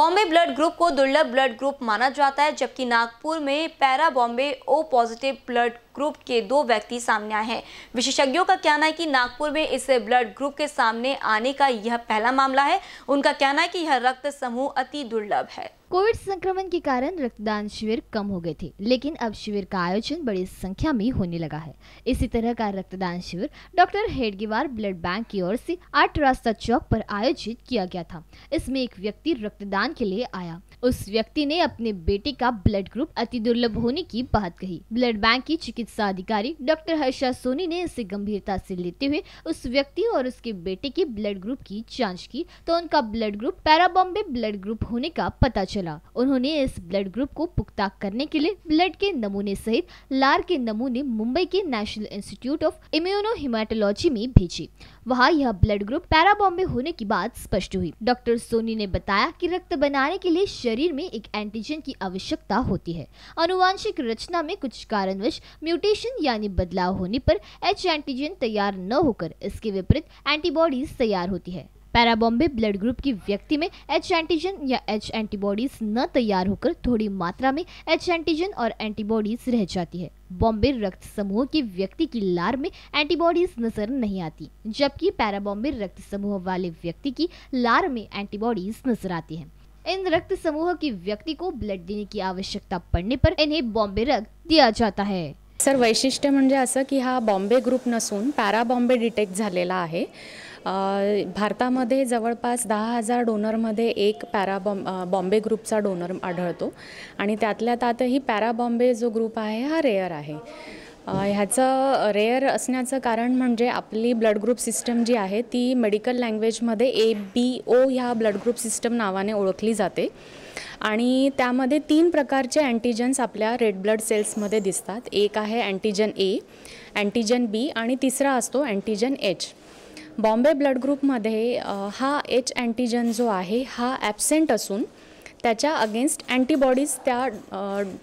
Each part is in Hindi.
बॉम्बे ब्लड ग्रुप को दुर्लभ ब्लड ग्रुप माना जाता है, जबकि नागपुर में para Bombay O positive blood group के दो व्यक्ति सामने आए हैं। विशेषज्ञों का कहना है कि नागपुर में इस ब्लड ग्रुप के सामने आने का यह पहला मामला है। उनका कहना है कि यह रक्त समूह अति दुर्लभ है। कोविड संक्रमण के कारण रक्तदान शिविर कम हो गए थे, लेकिन अब शिविर का आयोजन बड़ी संख्या में होने लगा है। इसी तरह का रक्तदान शिविर डॉक्टर हेडगेवार ब्लड बैंक की ओर से आठ रास्ता चौक पर आयोजित किया गया था। इसमें एक व्यक्ति रक्तदान के लिए आया। उस व्यक्ति ने अपने बेटे का ब्लड ग्रुप अति दुर्लभ होने की बात कही। ब्लड बैंक की चिकित्सा अधिकारी डॉक्टर हर्षा सोनी ने इसे गंभीरता से लेते हुए उस व्यक्ति और उसके बेटे के ब्लड ग्रुप की जाँच की तो उनका blood group para Bombay blood group होने का पता चला। उन्होंने इस ब्लड ग्रुप को पुख्ता करने के लिए ब्लड के नमूने सहित लार के नमूने मुंबई के national Institute of immunohaematology में भेजे। वहाँ यह ब्लड ग्रुप पैराबॉम्बे होने की बात स्पष्ट हुई। डॉक्टर सोनी ने बताया कि रक्त बनाने के लिए शरीर में एक एंटीजन की आवश्यकता होती है। अनुवांशिक रचना में कुछ कारणवश म्यूटेशन यानी बदलाव होने पर एच एंटीजन तैयार न होकर इसके विपरीत एंटीबॉडीज तैयार होती है। पैराबॉम्बे ब्लड ग्रुप की व्यक्ति में एच एंटीजन या एच एंटीबॉडीज न तैयार होकर थोड़ी मात्रा में एच एंटीजन और एंटीबॉडीज रह जाती है। बॉम्बे रक्त समूह की व्यक्ति की लार में एंटीबॉडीज नज़र नहीं आती, जबकि पैराबॉम्बे रक्त समूह वाले व्यक्ति की लार में एंटीबॉडीज नज़र आती है। इन रक्त समूह की व्यक्ति को ब्लड देने की आवश्यकता पड़ने पर इन्हें बॉम्बे रक्त दिया जाता है। सर वैशिष्ट्य म्हणजे असं की हा बॉम्बे ग्रुप नसून पॅरा बॉम्बे डिटेक्ट झालेला आहे. भारतामध्ये जवळपास दहा हजार डोनरमध्ये एक पॅरा बॉम बॉम्बे ग्रुपचा डोनर आढळतो. आणि त्यातल्या त्यातही पॅरा बॉम्बे जो ग्रुप आहे हा रेअर आहे. ह्याचं रेअर असण्याचं कारण म्हणजे आपली ब्लड ग्रुप सिस्टम जी आहे ती मेडिकल लँग्वेजमध्ये ए बी ओ ह्या ब्लड ग्रुप सिस्टम नावाने ओळखली जाते. आणि त्यामध्ये तीन प्रकारचे अँटीजन्स आपल्या रेड ब्लड सेल्समध्ये दिसतात. एक आहे अँटीजन ए अँटीजन बी आणि तिसरा असतो अँटीजन एच बॉम्बे ब्लड ग्रुपमध्ये हा एच अँटीजन जो आहे हा ॲबसेंट असून त्याच्या अगेन्स्ट अँटीबॉडीज त्या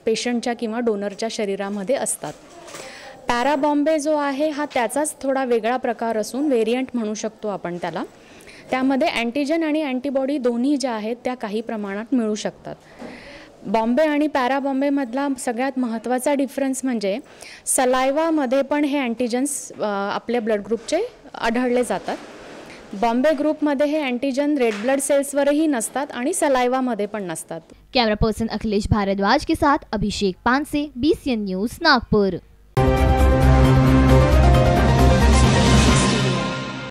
पेशंटच्या किंवा डोनरच्या शरीरामध्ये असतात. पॅराबॉम्बे जो आहे हा त्याचाच थोडा वेगळा प्रकार असून वेरियंट म्हणू शकतो आपण त्याला. त्यामध्ये अँटीजन आणि अँटीबॉडी दोन्ही ज्या आहेत त्या काही प्रमाणात मिळू शकतात. बॉम्बे आणि पॅराबॉम्बेमधला सगळ्यात महत्त्वाचा डिफरन्स म्हणजे सलायवामध्ये पण हे अँटीजन्स आपल्या ब्लड ग्रुपचे आढळले जातात. बॉम्बे ग्रुपमध्ये हे अँटीजन रेड ब्लड सेल्सवरही नसतात आणि सलायवामध्ये पण नसतात. कॅमेरा पर्सन अखिलेश भारद्वाज के साथ Abhishek Panse B C N news Nagpur.